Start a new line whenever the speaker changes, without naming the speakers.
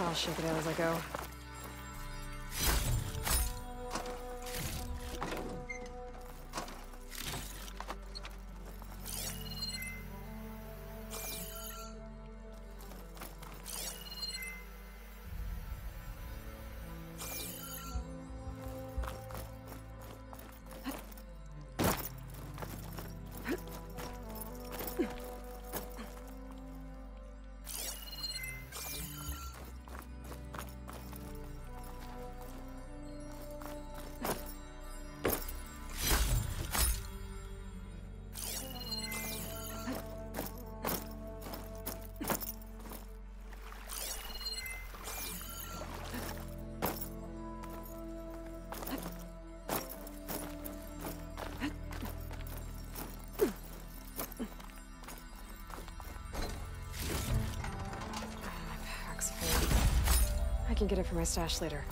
I'll shake it out as I go. Can get it from my stash later.